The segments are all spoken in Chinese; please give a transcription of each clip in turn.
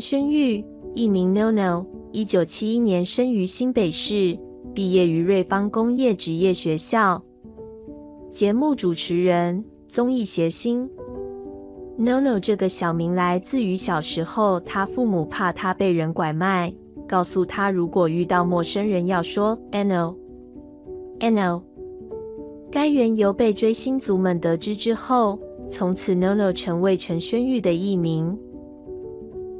轩玉，艺名 NoNo，一九七一年生于新北市，毕业于瑞芳工业职业学校。节目主持人，综艺谐星。NoNo 这个小名来自于小时候，他父母怕他被人拐卖，告诉他如果遇到陌生人要说 “ano”，“ano”。该缘由被追星族们得知之后，从此 NoNo 成为陈轩玉的艺名。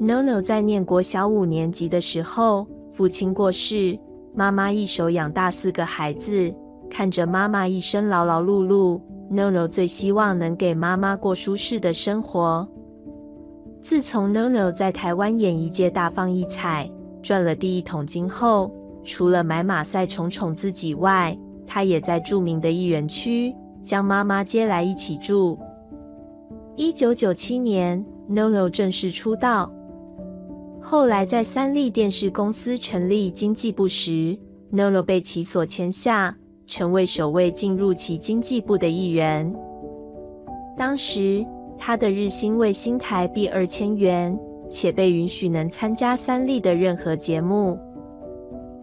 NoNo 在念国小五年级的时候，父亲过世，妈妈一手养大四个孩子，看着妈妈一生劳劳碌碌，NoNo 最希望能给妈妈过舒适的生活。自从 NoNo 在台湾演艺界大放异彩，赚了第一桶金后，除了买马赛宠宠自己外，他也在著名的艺人区将妈妈接来一起住。一九九七年，NoNo 正式出道。后来在三立电视公司成立经纪部时，NoNo 被其所签下，成为首位进入其经纪部的艺人。当时他的日薪为新台币二千元，且被允许能参加三立的任何节目。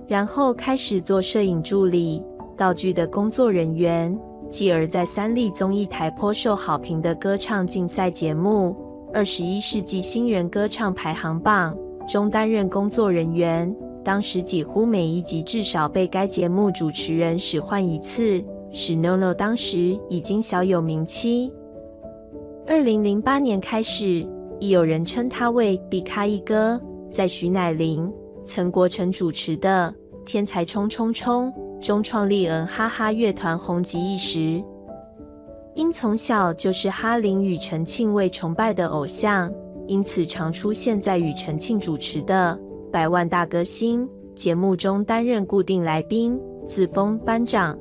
然后开始做摄影助理。道具的工作人员，继而在三立综艺台颇受好评的歌唱竞赛节目《二十一世纪新人歌唱排行榜》中担任工作人员。当时几乎每一集至少被该节目主持人使唤一次，使 NoNo 当时已经小有名气。二零零八年开始，亦有人称他为“比卡一哥”。在徐乃麟、陈国成主持的《天才冲冲冲》。中创立嗯哈哈乐团红极一时，因从小就是哈林与陈庆未崇拜的偶像，因此常出现在与陈庆主持的《百万大歌星》节目中担任固定来宾，自封班长。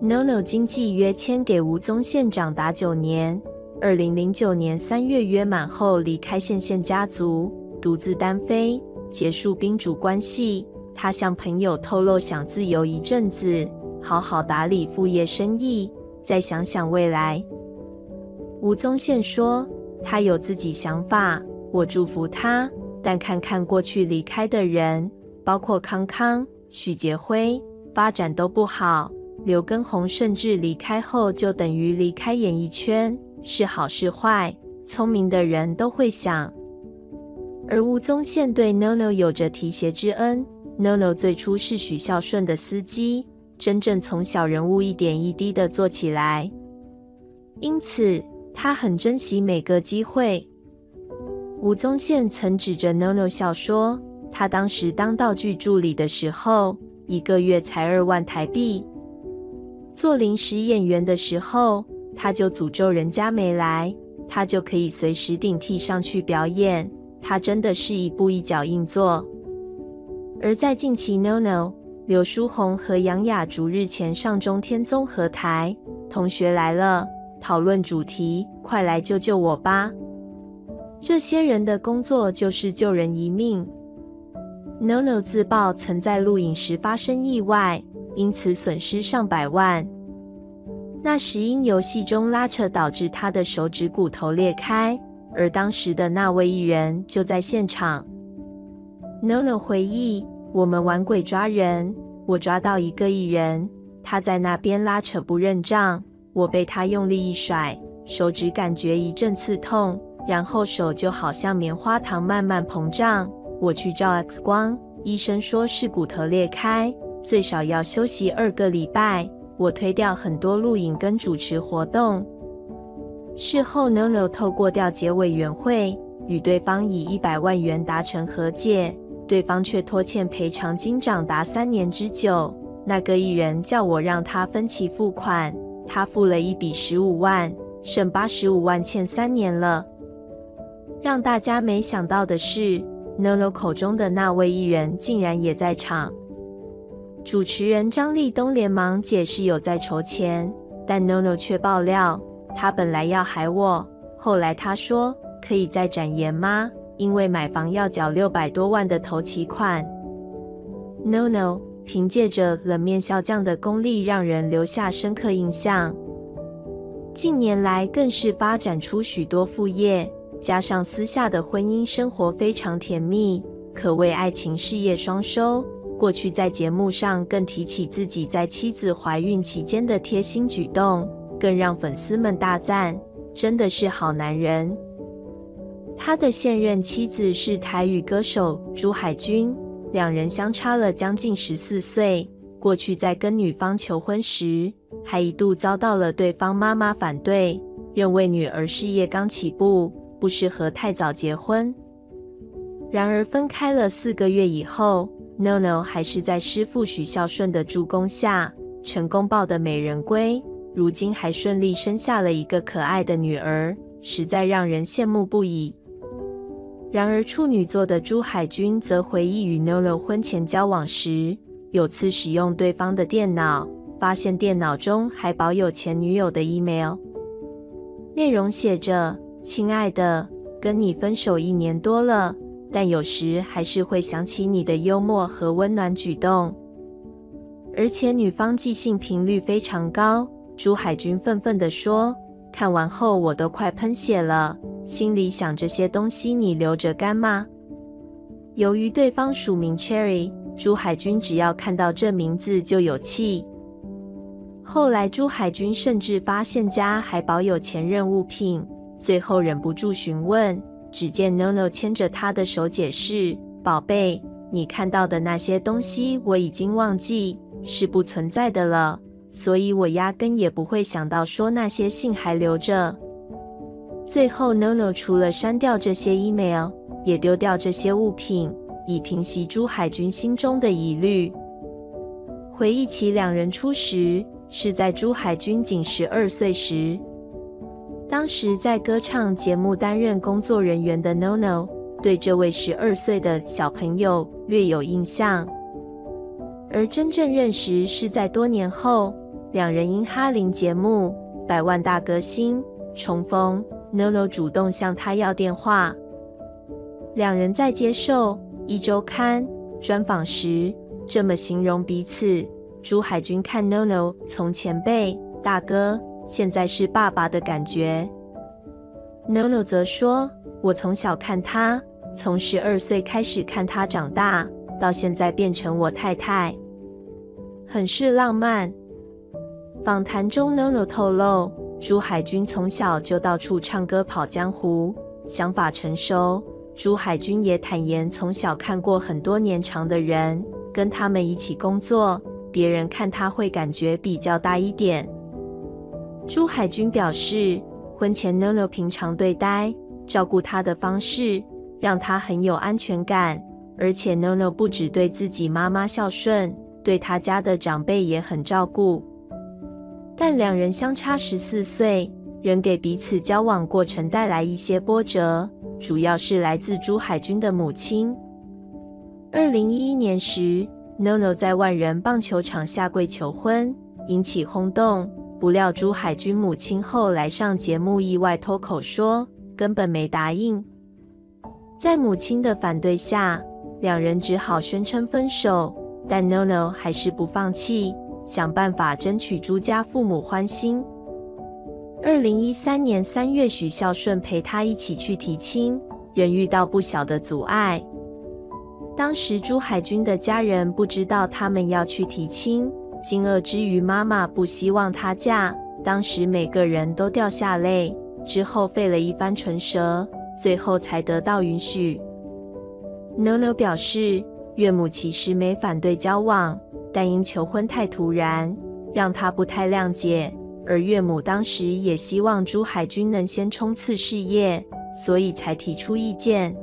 NoNo 经纪约签给吴宗宪长达九年，二零零九年三月约满后离开线线家族，独自单飞，结束宾主关系。他向朋友透露，想自由一阵子，好好打理副业生意，再想想未来。吴宗宪说：“他有自己想法，我祝福他。但看看过去离开的人，包括康康、许杰辉，发展都不好。刘畊宏甚至离开后，就等于离开演艺圈，是好是坏？聪明的人都会想。而吴宗宪对 NoNo 有着提携之恩。” NoNo 最初是许孝顺的司机，真正从小人物一点一滴的做起来，因此他很珍惜每个机会。吴宗宪曾指着 NoNo 笑说，他当时当道具助理的时候，一个月才二万台币。做临时演员的时候，他就诅咒人家没来，他就可以随时顶替上去表演。他真的是一步一脚印做。而在近期，NoNo、刘书宏和杨雅竹日前上中天综合台，同学来了，讨论主题：快来救救我吧！这些人的工作就是救人一命。NoNo 自曝曾在录影时发生意外，因此损失上百万。那时因游戏中拉扯导致他的手指骨头裂开，而当时的那位艺人就在现场。NoNo 回忆。我们玩鬼抓人，我抓到一个艺人，他在那边拉扯不认账，我被他用力一甩，手指感觉一阵刺痛，然后手就好像棉花糖慢慢膨胀。我去照 X 光，医生说是骨头裂开，最少要休息二个礼拜。我推掉很多录影跟主持活动。事后，NoNo 透过调解委员会与对方以一百万元达成和解。对方却拖欠赔偿金长达三年之久。那个艺人叫我让他分期付款，他付了一笔十五万，剩八十五万欠三年了。让大家没想到的是，NoNo 口中的那位艺人竟然也在场。主持人张立东连忙解释有在筹钱，但 NoNo 却爆料他本来要害我，后来他说可以再展延吗？因为买房要缴六百多万的头期款，NoNo 凭借着冷面笑匠的功力，让人留下深刻印象。近年来更是发展出许多副业，加上私下的婚姻生活非常甜蜜，可谓爱情事业双收。过去在节目上更提起自己在妻子怀孕期间的贴心举动，更让粉丝们大赞：“真的是好男人。”他的现任妻子是台语歌手朱海军，两人相差了将近十四岁。过去在跟女方求婚时，还一度遭到了对方妈妈反对，认为女儿事业刚起步，不适合太早结婚。然而分开了四个月以后，NoNo 还是在师傅许孝顺的助攻下，成功抱得美人归，如今还顺利生下了一个可爱的女儿，实在让人羡慕不已。然而处女座的朱海军则回忆与 NoNo 婚前交往时，有次使用对方的电脑，发现电脑中还保有前女友的 email，内容写着：“亲爱的，跟你分手一年多了，但有时还是会想起你的幽默和温暖举动。”而且女方寄信频率非常高。朱海军愤愤地说：“看完后我都快喷血了，心里想这些东西你留着干嘛？”由于对方署名 Cherry。朱海军只要看到这名字就有气。后来朱海军甚至发现家还保有前任物品，最后忍不住询问，只见 NoNo 牵着他的手解释：“宝贝，你看到的那些东西我已经忘记，是不存在的了，所以我压根也不会想到说那些信还留着。”最后 NoNo 除了删掉这些 email，也丢掉这些物品。以平息朱海军心中的疑虑。回忆起两人初识，是在朱海军仅十二岁时。当时在歌唱节目担任工作人员的 NoNo，对这位十二岁的小朋友略有印象。而真正认识是在多年后，两人因哈林节目《百万大歌星》重逢，NoNo 主动向他要电话，两人在接受。一周刊专访时这么形容彼此：朱海军看 NoNo 从前辈大哥，现在是爸爸的感觉。NoNo 则说：“我从小看他，从十二岁开始看他长大，到现在变成我太太，很是浪漫。”访谈中，NoNo 透露，朱海军从小就到处唱歌跑江湖，想法成熟。朱海军也坦言，从小看过很多年长的人，跟他们一起工作，别人看他会感觉比较大一点。朱海军表示，婚前 NoNo 平常对待、照顾他的方式，让他很有安全感，而且 NoNo 不只对自己妈妈孝顺，对他家的长辈也很照顾。但两人相差十四岁，仍给彼此交往过程带来一些波折。主要是来自朱海军的母亲。二零一一年时，NoNo 在万人棒球场下跪求婚，引起轰动。不料朱海军母亲后来上节目，意外脱口说根本没答应。在母亲的反对下，两人只好宣称分手。但 NoNo 还是不放弃，想办法争取朱家父母欢心。二零一三年三月，许孝顺陪他一起去提亲，仍遇到不小的阻碍。当时朱海军的家人不知道他们要去提亲，惊愕之余，妈妈不希望他嫁，当时每个人都掉下泪。之后费了一番唇舌，最后才得到允许。NoNo 表示，岳母其实没反对交往，但因求婚太突然，让他不太谅解。而岳母当时也希望朱海军能先冲刺事业，所以才提出意见。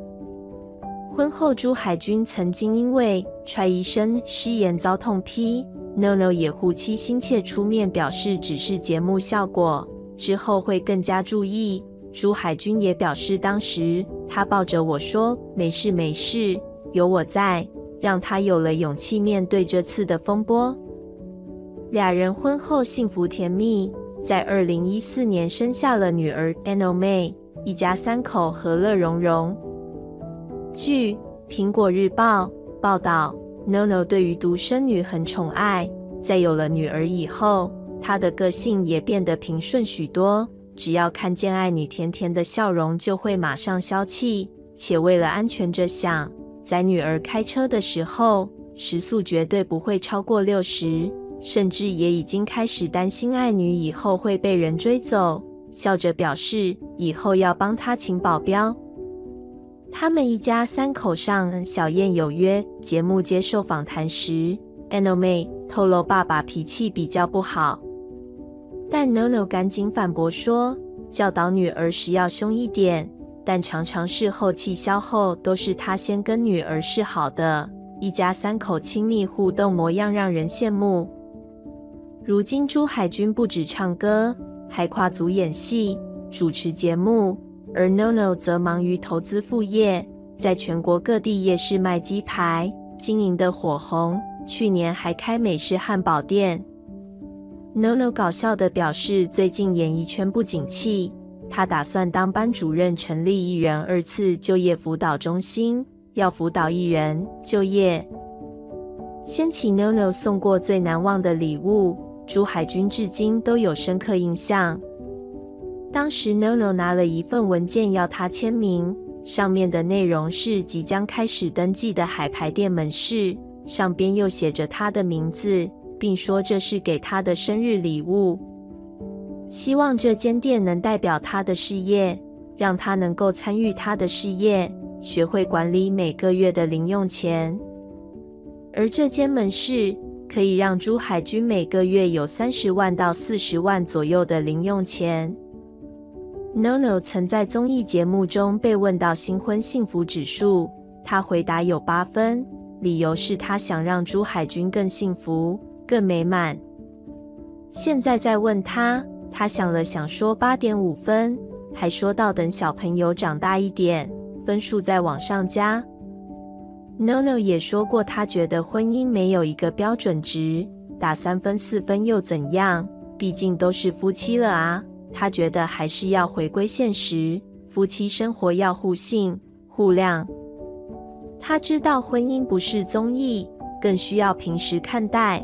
婚后，朱海军曾经因为踹医生失言遭痛批，NoNo 也护妻心切出面表示只是节目效果，之后会更加注意。朱海军也表示，当时他抱着我说：“没事没事，有我在”，让他有了勇气面对这次的风波。俩人婚后幸福甜蜜，在二零一四年生下了女儿 Ano May，一家三口和乐融融。据《苹果日报》报道，NoNo 对于独生女很宠爱，在有了女儿以后，她的个性也变得平顺许多，只要看见爱女甜甜的笑容，就会马上消气。且为了安全着想，在女儿开车的时候，时速绝对不会超过六十。甚至也已经开始担心爱女以后会被人追走，笑着表示以后要帮她请保镖。他们一家三口上小燕有约节目接受访谈时 a n o m a 透露爸爸脾气比较不好，但 Nono 赶紧反驳说，教导女儿时要凶一点，但常常事后气消后都是他先跟女儿示好的。一家三口亲密互动模样让人羡慕。如今朱海军不止唱歌，还跨足演戏、主持节目。而 NoNo 则忙于投资副业，在全国各地夜市卖鸡排，经营的火红。去年还开美式汉堡店。NoNo 搞笑的表示，最近演艺圈不景气，他打算当班主任，成立艺人二次就业辅导中心，要辅导艺人就业。掀起 NoNo 送过最难忘的礼物，朱海军至今都有深刻印象。当时，NoNo 拿了一份文件要他签名，上面的内容是即将开始登记的海牌店门市，上边又写着他的名字，并说这是给他的生日礼物，希望这间店能代表他的事业，让他能够参与他的事业，学会管理每个月的零用钱。而这间门市可以让朱海军每个月有三十万到四十万左右的零用钱。NoNo 曾在综艺节目中被问到新婚幸福指数，他回答有八分，理由是他想让朱海军更幸福、更美满。现在再问他，他想了想说八点五分，还说到等小朋友长大一点，分数再往上加。NoNo 也说过，他觉得婚姻没有一个标准值，打三分四分又怎样？毕竟都是夫妻了啊。他觉得还是要回归现实，夫妻生活要互信互谅。他知道婚姻不是综艺，更需要平时看待，